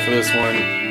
for this one.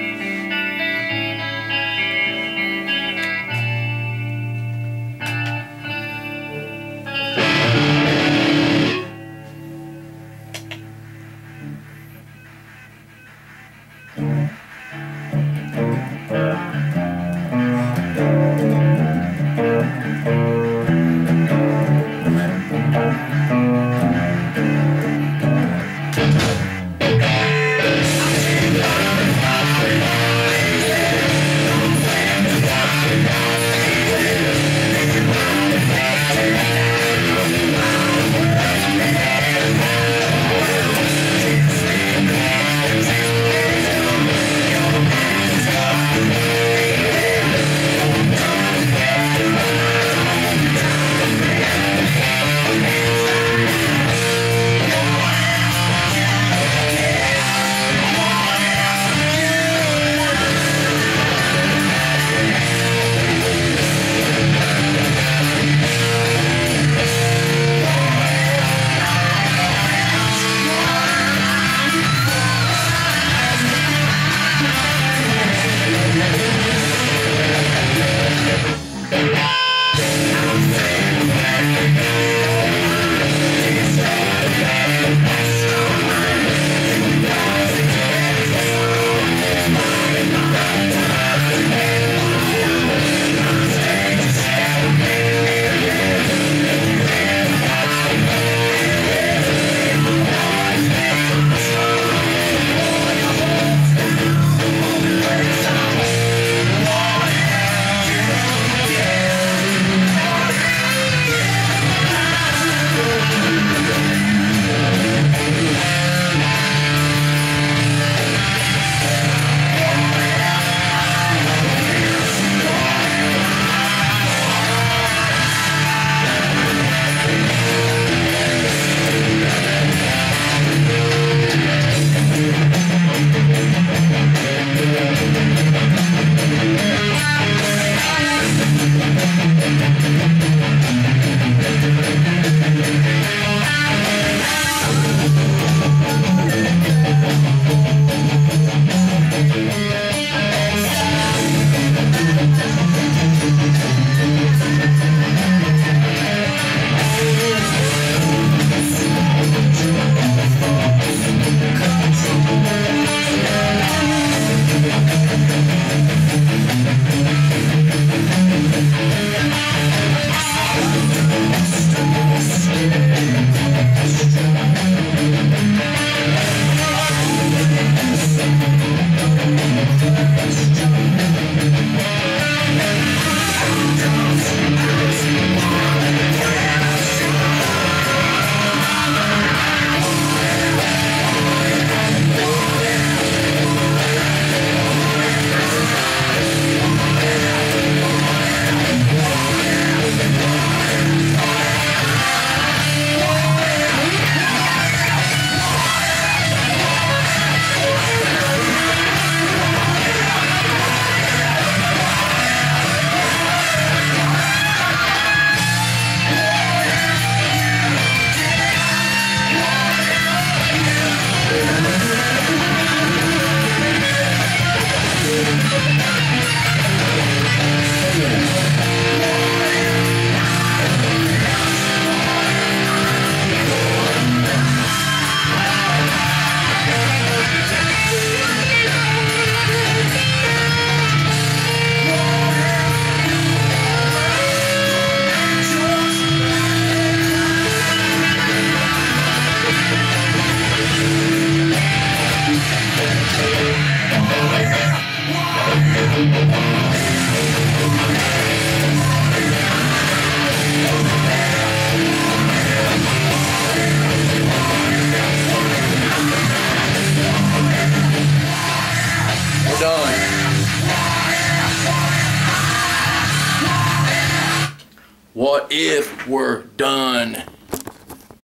What if we're done?